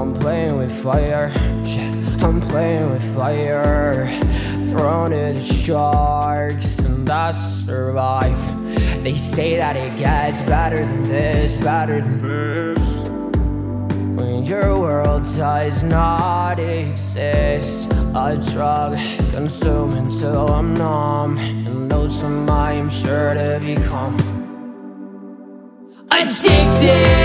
I'm playing with fire, I'm playing with fire. Thrown to the sharks and I survive. They say that it gets better than this, better than this. When your world does not exist A drug consume until I'm numb And those am I am sure to become Addicted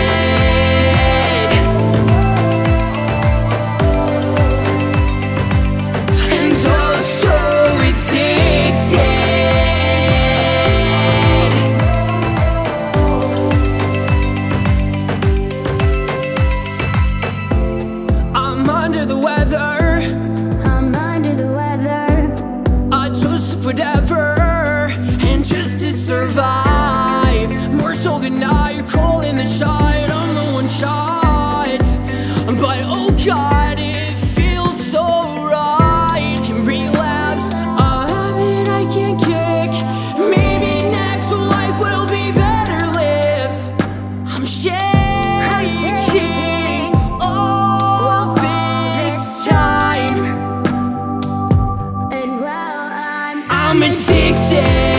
and you're calling the shot I'm the one shot. But oh god, it feels so right. And relapse, uh-huh. a habit I can't kick. Maybe next life will be better lived. I'm shaking, I'm shaking all this time. And well, I'm, I'm addicted.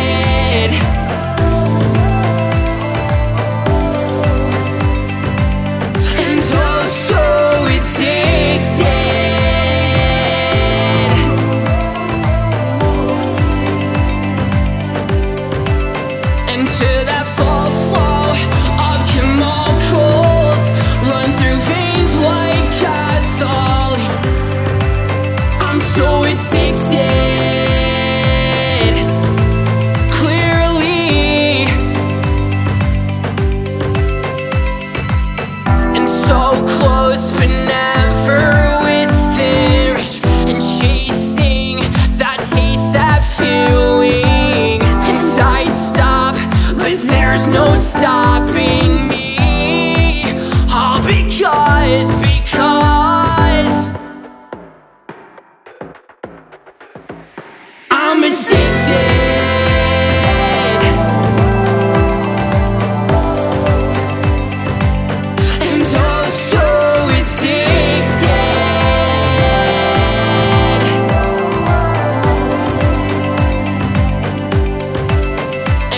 close but never within And chasing that taste, that feeling. And I'd stop, but there's no stopping me. All because, because I'm addicted.